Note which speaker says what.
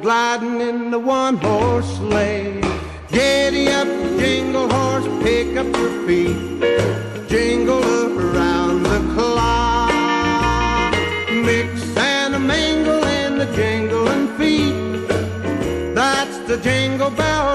Speaker 1: Gliding in the one horse sleigh. Giddy up, jingle horse, pick up your feet. Jingle around the clock. Mix and a mingle in the jingling feet. That's the jingle bell